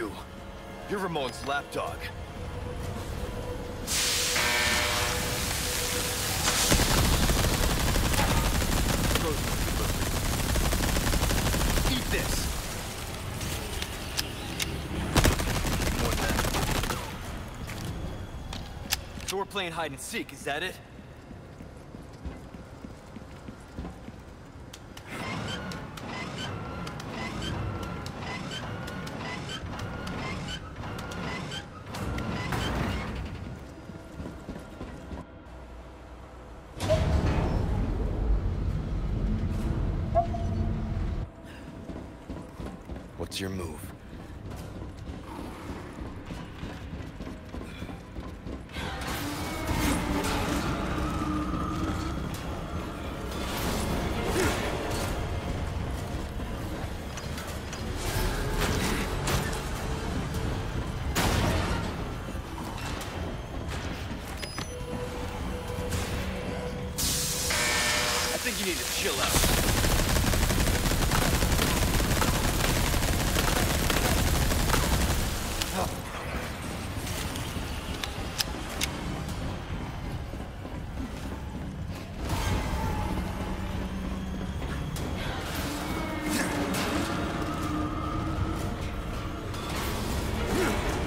You're Ramon's lapdog. Eat this! So we're playing hide and seek, is that it? What's your move? I think you need to chill out. How's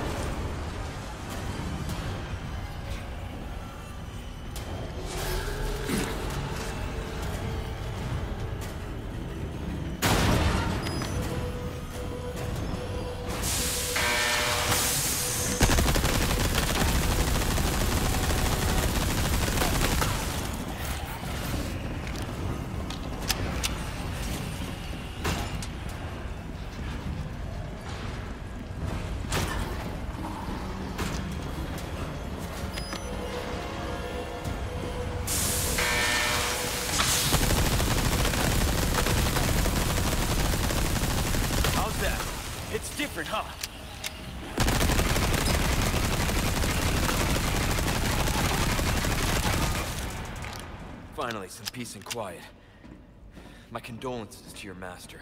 that? It's different, huh? Finally, some peace and quiet. My condolences to your master.